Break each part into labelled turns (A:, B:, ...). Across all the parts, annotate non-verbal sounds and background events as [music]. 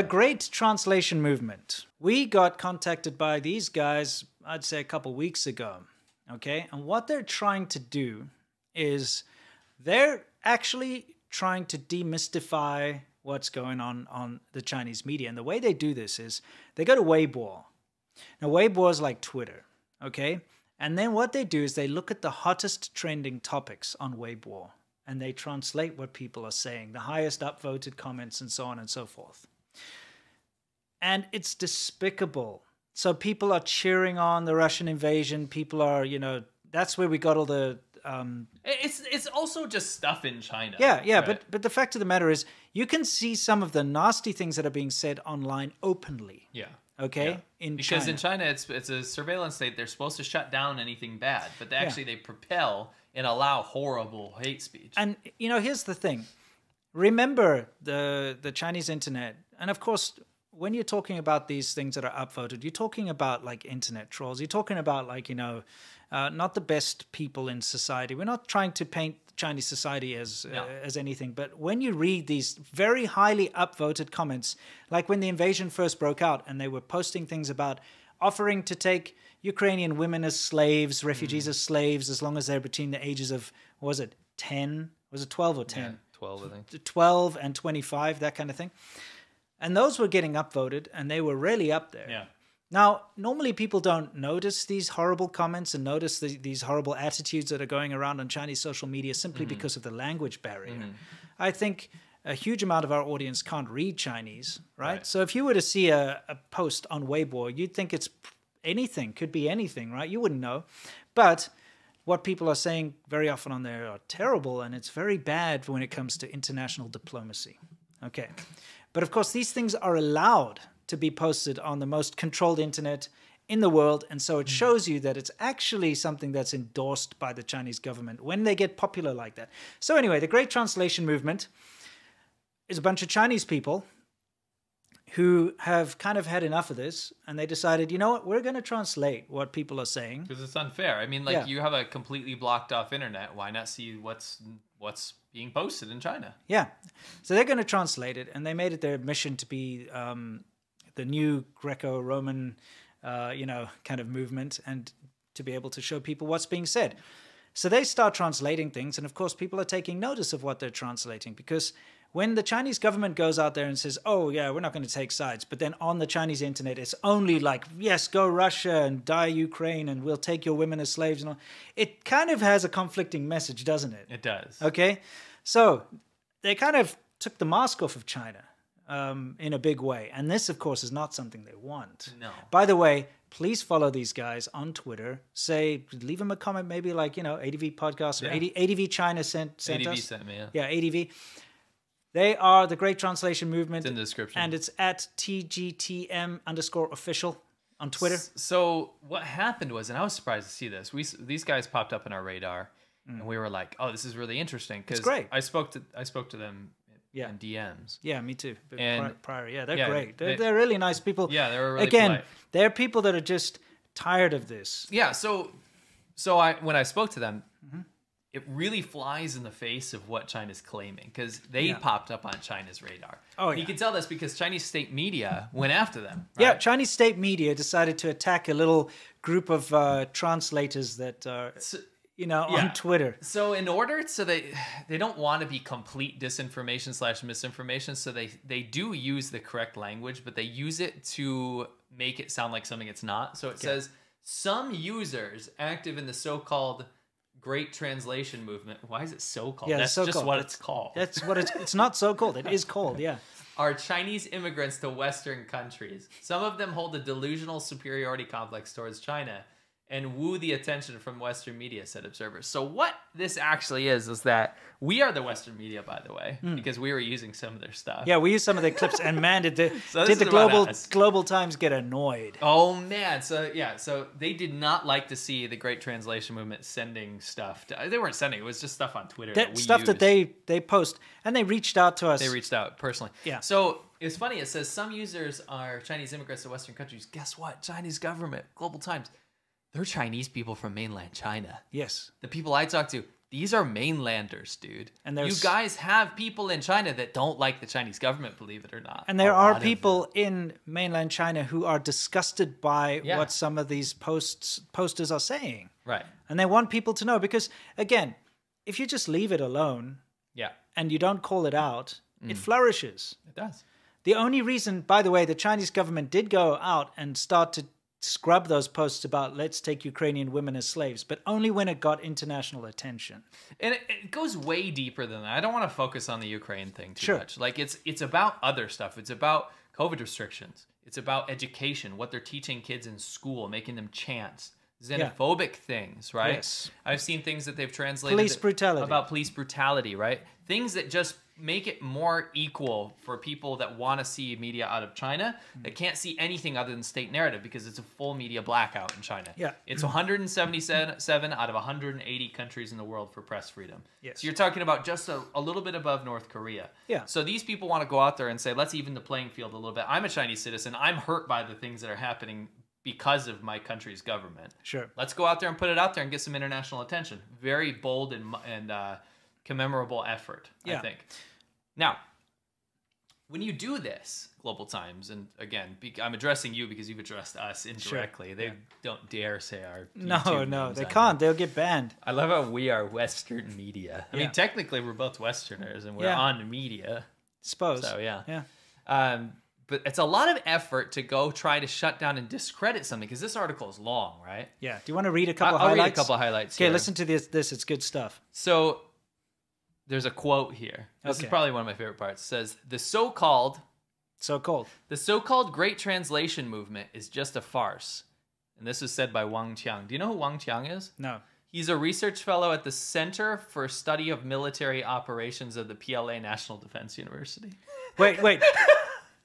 A: The Great Translation Movement. We got contacted by these guys, I'd say a couple weeks ago. Okay. And what they're trying to do is they're actually trying to demystify what's going on on the Chinese media. And the way they do this is they go to Weibo. Now, Weibo is like Twitter. Okay. And then what they do is they look at the hottest trending topics on Weibo and they translate what people are saying, the highest upvoted comments, and so on and so forth. And it's despicable. So people are cheering on the Russian invasion. People are, you know, that's where we got all the. Um,
B: It's it's also just stuff in China.
A: yeah, yeah,
B: right?
A: but but the fact of the matter is, you can see some of the nasty things that are being said online openly.
B: yeah.
A: Okay,
B: Yeah.
A: in
B: because
A: China.
B: in China it's it's a surveillance state. They're supposed to shut down anything bad, but they
A: Yeah.
B: actually they propel and allow horrible hate speech.
A: And you know, here's the thing. Remember the the Chinese internet, and of course, when you're talking about these things that are upvoted, you're talking about like internet trolls. You're talking about like you know, uh, not the best people in society. We're not trying to paint Chinese society as
B: No.
A: uh, as anything, but when you read these very highly upvoted comments, like when the invasion first broke out, and they were posting things about offering to take Ukrainian women as slaves, refugees
B: Mm.
A: as slaves, as long as they're between the ages of was it ten? Was it twelve or ten?
B: Twelve, I think.
A: 12 and 25, that kind of thing. And those were getting upvoted and they were really up there.
B: Yeah.
A: Now, normally people don't notice these horrible comments and notice the, these horrible attitudes that are going around on Chinese social media simply mm-hmm. because of the language barrier. Mm-hmm. I think a huge amount of our audience can't read Chinese, right?
B: Right.
A: So if you were to see a, a post on Weibo, you'd think it's anything, could be anything, right? You wouldn't know. But what people are saying very often on there are terrible and it's very bad when it comes to international diplomacy. Okay. But of course, these things are allowed to be posted on the most controlled internet in the world. And so it mm. shows you that it's actually something that's endorsed by the Chinese government when they get popular like that. So, anyway, the Great Translation Movement is a bunch of Chinese people who have kind of had enough of this and they decided, you know what, we're going to translate what people are saying.
B: Because it's unfair. I mean, like
A: Yeah.
B: you have a completely blocked off internet. Why not see what's what's being posted in China?
A: Yeah. So they're going to translate it, and they made it their mission to be um, the new Greco-Roman, uh, you know, kind of movement, and to be able to show people what's being said. So they start translating things, and of course, people are taking notice of what they're translating because when the Chinese government goes out there and says, "Oh yeah, we're not going to take sides," but then on the Chinese internet, it's only like, "Yes, go Russia and die Ukraine, and we'll take your women as slaves," and all. It kind of has a conflicting message, doesn't it?
B: It does.
A: Okay, so they kind of took the mask off of China um, in a big way, and this, of course, is not something they want.
B: No.
A: By the way, please follow these guys on Twitter. Say, leave them a comment, maybe like you know, ADV podcast or
B: Yeah.
A: 80, ADV China sent sent
B: ADV
A: us.
B: sent me. Yeah.
A: Yeah, ADV. They are the Great Translation Movement,
B: It's in the description.
A: and it's at TGTM underscore official on Twitter.
B: S- So what happened was, and I was surprised to see this. We these guys popped up in our radar, and we were like, "Oh, this is really interesting." Because
A: Mm. great.
B: I spoke to I spoke to them
A: Yeah.
B: in DMs.
A: Yeah, me too.
B: And-
A: pri- prior, yeah, they're
B: yeah,
A: great. They're,
B: they-
A: they're really nice people.
B: Yeah, they're really
A: Again,
B: polite.
A: they're people that are just tired of this.
B: Yeah. So so I when I spoke to them.
A: Mm-hmm.
B: It really flies in the face of what China's claiming because they
A: Yeah.
B: popped up on China's radar.
A: Oh,
B: You can tell this because Chinese state media went after them.
A: Yeah. Chinese state media decided to attack a little group of uh, translators that are,
B: So-
A: you know,
B: yeah.
A: on Twitter.
B: So in order so they they don't want to be complete disinformation slash misinformation, so they they do use the correct language, but they use it to make it sound like something it's not. So it says some users active in the so-called Great Translation Movement. Why is it so called?
A: Yeah,
B: That's
A: so
B: just
A: called.
B: what it's called.
A: That's what it's. It's not so cold. It is cold. Yeah. [laughs]
B: Are Chinese immigrants to Western countries. Some of them hold a delusional superiority complex towards China and woo the attention from Western media, said observers. So, what this actually is, is that we are the Western media, by the way, hmm. because we were using some of their stuff.
A: Yeah, we used some of the clips, and man, did the [laughs]
B: So
A: did the global global Times get annoyed?
B: Oh man, so yeah, so they did not like to see the Great Translation Movement sending stuff. To, they weren't sending; it was just stuff on Twitter.
A: That
B: that
A: stuff that they they post, and they reached out to us.
B: They reached out personally.
A: Yeah.
B: So it's funny. It says some users are Chinese immigrants to Western countries. Guess what? Chinese government, Global Times, they're Chinese people from mainland China.
A: yes.
B: The people I talk to, these are mainlanders, dude.
A: And
B: And you guys have people in China that don't like the Chinese government, believe it or not.
A: And there are people in mainland China who are disgusted by
B: Yeah.
A: what some of these posts posters are saying.
B: right?
A: And they want people to know because again, if you just leave it alone
B: Yeah,
A: and you don't call it out,
B: Mm.
A: it flourishes.
B: it does.
A: The only reason, by the way, the Chinese government did go out and start to scrub those posts about let's take Ukrainian women as slaves, but only when it got international attention.
B: and it, it goes way deeper than that. I don't want to focus on the Ukraine thing too
A: Sure.
B: much. Like it's it's about other stuff. It's about COVID restrictions. It's about education, what they're teaching kids in school, making them chant xenophobic things, right?
A: Yes.
B: I've seen things that they've translated
A: Police brutality.
B: about police brutality, right? Things that just make it more equal for people that want to see media out of China
A: Mm.
B: that can't see anything other than state narrative because it's a full media blackout in China.
A: Yeah.
B: It's 177 out of 180 countries in the world for press freedom.
A: Yes.
B: So you're talking about just a, a little bit above North Korea.
A: Yeah.
B: So these people want to go out there and say, let's even the playing field a little bit. I'm a Chinese citizen. I'm hurt by the things that are happening because of my country's government.
A: Sure.
B: Let's go out there and put it out there and get some international attention. Very bold and and uh, commemorable effort, I think. Now, when you do this, Global Times, and again, I'm addressing you because you've addressed us indirectly. They
A: Yeah.
B: don't dare say our
A: No,
B: YouTube
A: no,
B: names
A: they can't. They'll get banned.
B: I love how we are Western media. I
A: Yeah.
B: mean, technically, we're both Westerners and we're
A: Yeah.
B: on media.
A: Suppose.
B: So yeah.
A: Yeah.
B: Um, but it's a lot of effort to go try to shut down and discredit something because this article is long, right?
A: Yeah. Do you want to read a couple
B: I'll read
A: highlights?
B: a couple highlights.
A: Okay,
B: here.
A: listen to this. This it's good stuff.
B: So there's a quote here. This
A: Okay.
B: is probably one of my favorite parts. It says the so-called
A: so called
B: the so-called Great Translation movement is just a farce. And this was said by Wang Qiang. Do you know who Wang Qiang is?
A: No.
B: He's a research fellow at the Center for Study of Military Operations of the PLA National Defense University.
A: Wait, wait.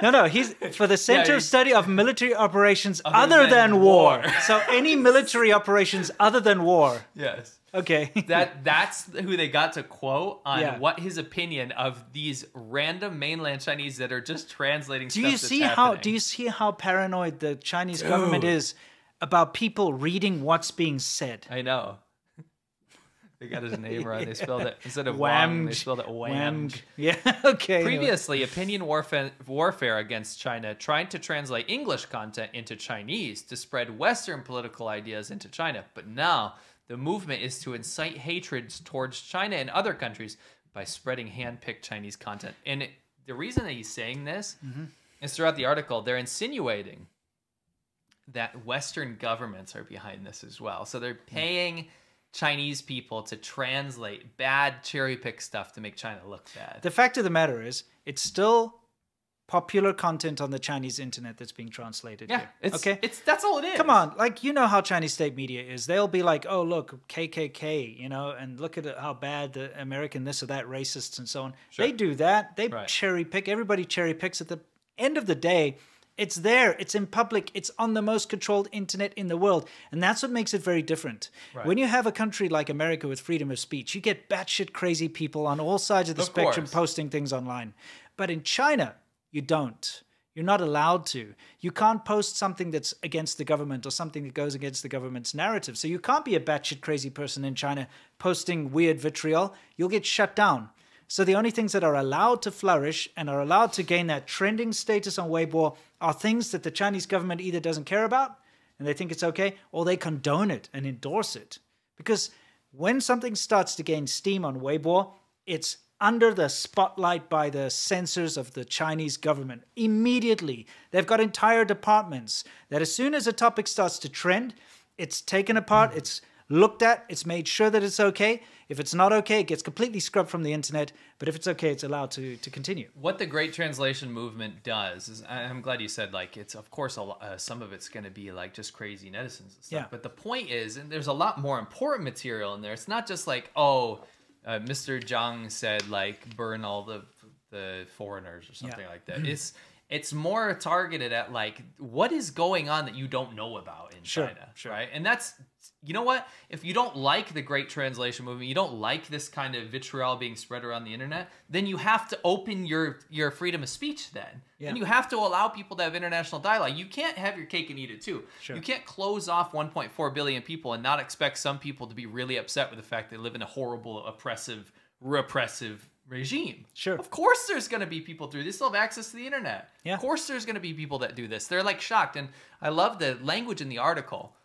A: No, no. He's for the [laughs] Center of Study of Military Operations other,
B: than
A: than, war.
B: war.
A: so any military operations other than war. [laughs]
B: Yes.
A: Okay. [laughs]
B: That that's who they got to quote on
A: Yeah.
B: what his opinion of these random mainland Chinese that are just translating
A: do
B: stuff
A: you
B: that's
A: see how do you see how paranoid the Chinese government is about people reading what's being said?
B: I know. [laughs] They got his name right. They spelled it instead of Wang, they spelled it Wham.
A: Whamg. [laughs] Yeah. Okay. anyway.
B: Previously, opinion warfare, warfare against China tried to translate English content into Chinese to spread Western political ideas into China. But now, the movement is to incite hatred towards China and other countries by spreading hand-picked Chinese content. And it, the reason that he's saying this mm-hmm. is throughout the article, they're insinuating that Western governments are behind this as well. So they're hmm. paying Chinese people to translate bad cherry-pick stuff to make China look bad.
A: The fact of the matter is, it's still popular content on the Chinese internet that's being translated
B: Yeah,
A: here.
B: it's
A: okay.
B: It's that's all it is.
A: Come on, like you know how Chinese state media is. They'll be like, "Oh, look, KKK," you know, and look at how bad the American this or that racists and so on. They do that. They
B: Right.
A: cherry pick. Everybody cherry picks. At the end of the day, it's there. It's in public. It's on the most controlled internet in the world, and that's what makes it very different. When you have a country like America with freedom of speech, you get batshit crazy people on all sides of the
B: Of
A: spectrum
B: course.
A: posting things online. But in China, you don't. You're not allowed to. You can't post something that's against the government or something that goes against the government's narrative. So you can't be a batshit crazy person in China posting weird vitriol. You'll get shut down. So the only things that are allowed to flourish and are allowed to gain that trending status on Weibo are things that the Chinese government either doesn't care about and they think it's okay, or they condone it and endorse it. Because when something starts to gain steam on Weibo, it's under the spotlight by the censors of the Chinese government. Immediately, they've got entire departments that as soon as a topic starts to trend, it's taken apart, it's looked at, it's made sure that it's okay. If it's not okay, it gets completely scrubbed from the internet. But if it's okay, it's allowed to, to continue.
B: what the Great Translation movement does is, I'm glad you said like it's of course a uh, some of it's going to be like just crazy netizens and stuff.
A: Yeah.
B: But the point is, and there's a lot more important material in there. It's not just like oh, uh, Mr. Zhang said like burn all the the foreigners or something
A: Yeah.
B: like that. It's it's more targeted at like what is going on that you don't know about in
A: Sure,
B: China,
A: sure.
B: right? And that's you know what? If you don't like the Great Translation movement, you don't like this kind of vitriol being spread around the internet, then you have to open your your freedom of speech. Then,
A: Yeah.
B: and you have to allow people to have international dialogue. You can't have your cake and eat it too.
A: Sure.
B: You can't close off 1.4 billion people and not expect some people to be really upset with the fact they live in a horrible, oppressive, repressive regime.
A: Sure.
B: Of course, there's going to be people through They Still have access to the internet.
A: Yeah.
B: Of course, there's going to be people that do this. They're like shocked, and I love the language in the article.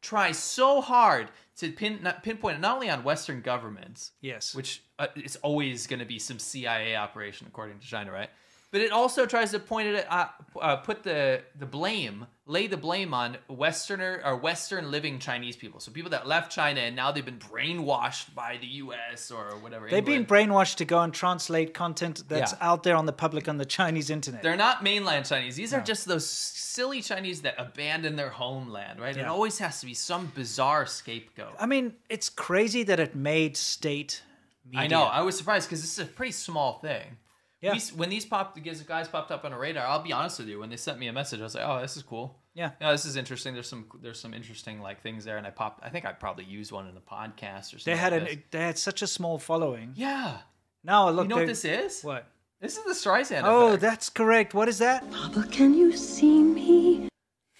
B: Try so hard to pin not, pinpoint it not only on Western governments,
A: Yes.
B: which uh, it's always going to be some CIA operation according to China, right? But it also tries to point it at, uh, uh, put the the blame, lay the blame on Westerner or Western living Chinese people. So people that left China and now they've been brainwashed by the U.S. or whatever.
A: They've been brainwashed to go and translate content that's
B: Yeah.
A: out there on the public on the Chinese internet.
B: They're not mainland Chinese. These are just those silly Chinese that abandon their homeland, right? It always has to be some bizarre scapegoat.
A: I mean, it's crazy that it made state media.
B: I know. I was surprised because this is a pretty small thing.
A: Yeah.
B: These, when these popped, these guys popped up on a radar. I'll be honest with you. When they sent me a message, I was like, "Oh, this is cool.
A: Yeah.
B: Yeah, this is interesting. There's some, there's some interesting like things there." And I popped. I think I probably used one in the podcast or something.
A: They had
B: like
A: an they had such a small following.
B: Yeah.
A: Now look,
B: You know what
A: they're-
B: this is?
A: What?
B: This is the Streisand.
A: Oh,
B: effect.
A: that's correct. What is that?
C: Papa, can you see me?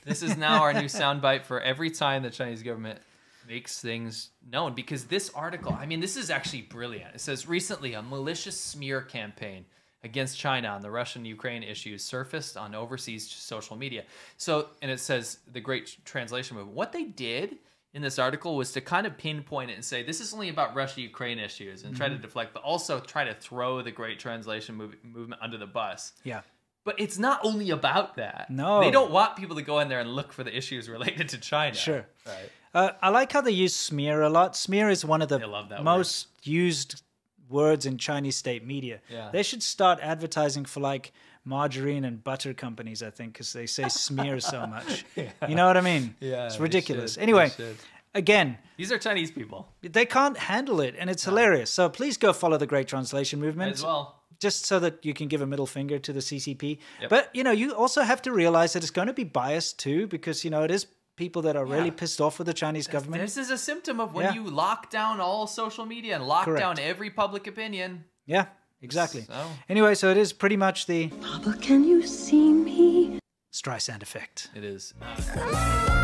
B: This is now our new soundbite for every time the Chinese government makes things known. Because this article, I mean, this is actually brilliant. It says recently a malicious smear campaign against China on the Russian Ukraine issues surfaced on overseas social media. So, and it says the Great Translation Movement. What they did in this article was to kind of pinpoint it and say this is only about Russia Ukraine issues and try to deflect, but also try to throw the Great Translation mov- movement under the bus.
A: Yeah.
B: But it's not only about that.
A: No.
B: They don't want people to go in there and look for the issues related to China.
A: Sure.
B: Right.
A: Uh, I like how they use smear a lot. Smear is one of the
B: that word.
A: most used words in Chinese state media.
B: Yeah.
A: They should start advertising for like margarine and butter companies, I think, because they say smear so [laughs] much. You know what I mean?
B: Yeah,
A: It's ridiculous. Anyway, again,
B: These are Chinese people
A: they can't handle it and it's hilarious. So please go follow the Great Translation Movement.
B: as well.
A: just so that you can give a middle finger to the CCP.
B: Yep.
A: But you know, you also have to realize that it's going to be biased too, because you know it is people that are
B: yeah.
A: really pissed off with the Chinese government.
B: This is a symptom of when
A: yeah.
B: you lock down all social media and lock
A: Correct.
B: down every public opinion.
A: Yeah, exactly.
B: So.
A: Anyway, so it is pretty much the
C: Papa, can you see me?
A: Streisand effect.
B: It is. Ah!